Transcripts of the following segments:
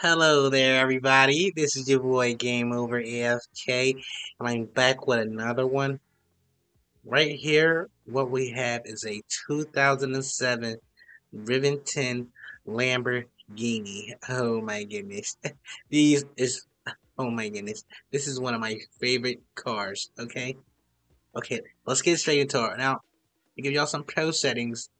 Hello there, everybody. This is your boy Game Over AFK, and I'm back with another one. Right here, what we have is a 2007 Reventon Lamborghini. Oh my goodness. These is, oh my goodness. This is one of my favorite cars, okay? Okay, let's get straight into it. Now, I give y'all some pro settings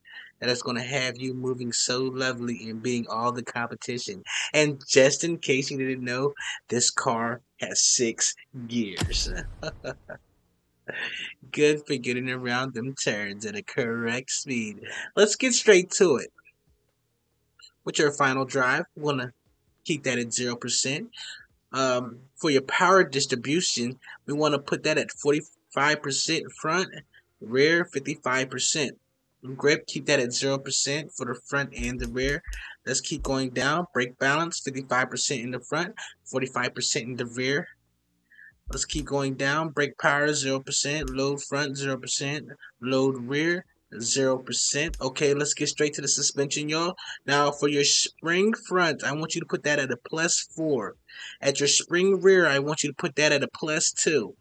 that is going to have you moving so lovely and being all the competition. And just in case you didn't know, this car has six gears. Good for getting around them turns at a correct speed. Let's get straight to it. With your final drive, we want to keep that at 0%. Um, for your power distribution, we want to put that at 45% front, rear 55% grip, keep that at 0% for the front and the rear. Let's keep going down. Brake balance, 55% in the front, 45% in the rear. Let's keep going down. Brake power, 0%. Load front, 0%. Load rear, 0%. Okay, let's get straight to the suspension, y'all. Now, for your spring front, I want you to put that at a plus 4. At your spring rear, I want you to put that at a plus 2.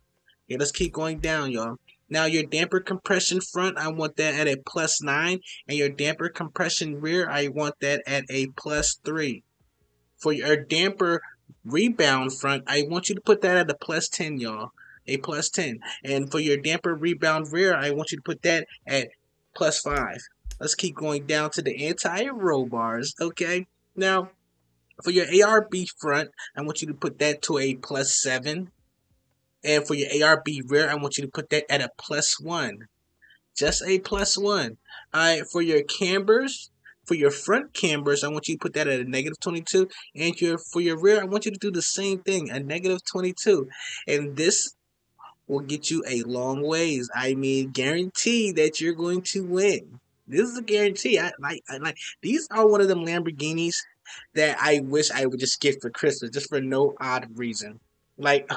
Okay, let's keep going down, y'all. Now your damper compression front, I want that at a plus 9. And your damper compression rear, I want that at a plus 3. For your damper rebound front, I want you to put that at a plus 10, y'all. A plus 10. And for your damper rebound rear, I want you to put that at plus 5. Let's keep going down to the anti-roll bars, okay? Now, for your ARB front, I want you to put that to a plus 7. And for your ARB rear, I want you to put that at a plus one. Just a plus one. Alright, for your cambers, for your front cambers, I want you to put that at a negative 22. And your for your rear, I want you to do the same thing, a negative 22. And this will get you a long ways. I mean, guarantee that you're going to win. This is a guarantee. I like, I like. These are one of them Lamborghinis that I wish I would just get for Christmas, just for no odd reason. Like,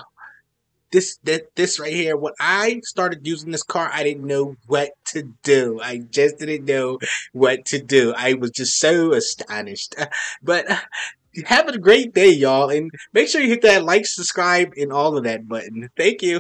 this that this right here when i started using this car i didn't know what to do. I just didn't know what to do. I was just so astonished. But have a great day y'all and make sure you hit that like subscribe and all of that button. Thank you